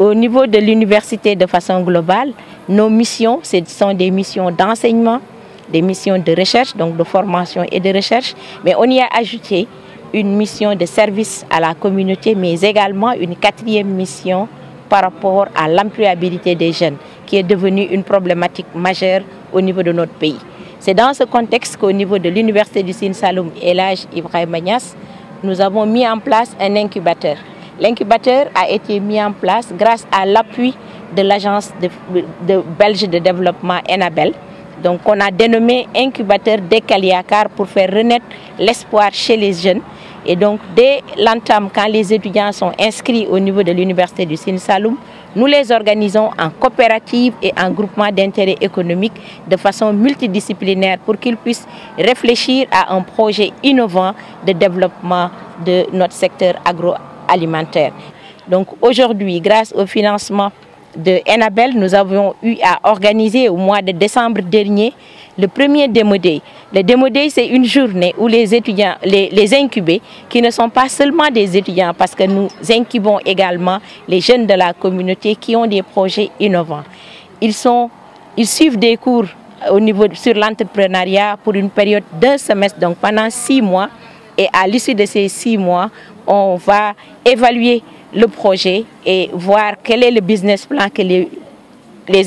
Au niveau de l'université de façon globale, nos missions, sont des missions d'enseignement, des missions de recherche, donc de formation et de recherche, mais on y a ajouté une mission de service à la communauté, mais également une quatrième mission par rapport à l'employabilité des jeunes, qui est devenue une problématique majeure au niveau de notre pays. C'est dans ce contexte qu'au niveau de l'Université du Sine Saloum et l'âge Ibrahim Magnas, nous avons mis en place un incubateur. L'incubateur a été mis en place grâce à l'appui de l'agence belge de développement Enabel. Donc on a dénommé incubateur Dekaliakar pour faire renaître l'espoir chez les jeunes et donc, dès l'entame, quand les étudiants sont inscrits au niveau de l'Université du Sine Saloum, nous les organisons en coopérative et en groupement d'intérêt économique de façon multidisciplinaire pour qu'ils puissent réfléchir à un projet innovant de développement de notre secteur agroalimentaire. Donc aujourd'hui, grâce au financement de Enabel, nous avons eu à organiser au mois de décembre dernier le premier Demo Day. Le Demo Day, c'est une journée où les étudiants, les, les, incubés, qui ne sont pas seulement des étudiants, parce que nous incubons également les jeunes de la communauté qui ont des projets innovants. Ils, sont, ils suivent des cours au niveau, sur l'entrepreneuriat pour une période d'un semestre, donc pendant six mois. Et à l'issue de ces six mois, on va évaluer le projet et voir quel est le business plan que les,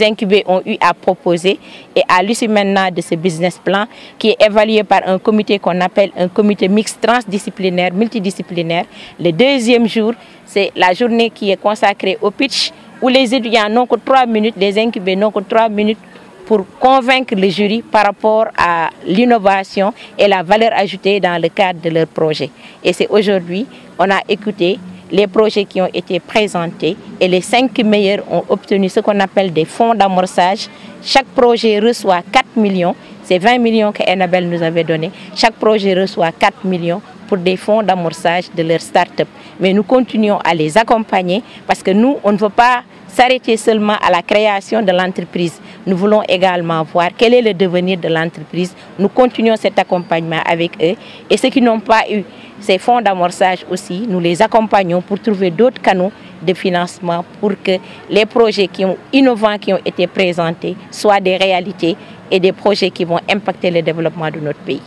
incubés ont eu à proposer. Et à l'issue maintenant de ce business plan, qui est évalué par un comité qu'on appelle un comité mixte transdisciplinaire, multidisciplinaire, le deuxième jour, c'est la journée qui est consacrée au pitch, où les étudiants n'ont que trois minutes, les incubés n'ont que trois minutes pour convaincre le jury par rapport à l'innovation et la valeur ajoutée dans le cadre de leur projet. Et c'est aujourd'hui, on a écouté les projets qui ont été présentés et les cinq meilleurs ont obtenu ce qu'on appelle des fonds d'amorçage. Chaque projet reçoit 4 millions, c'est 20 millions que Enabel nous avait donné. Chaque projet reçoit 4 millions pour des fonds d'amorçage de leur start-up. Mais nous continuons à les accompagner parce que nous, on ne veut pas s'arrêter seulement à la création de l'entreprise. Nous voulons également voir quel est le devenir de l'entreprise. Nous continuons cet accompagnement avec eux. Et ceux qui n'ont pas eu ces fonds d'amorçage aussi, nous les accompagnons pour trouver d'autres canaux de financement pour que les projets qui ont, innovants qui ont été présentés soient des réalités et des projets qui vont impacter le développement de notre pays.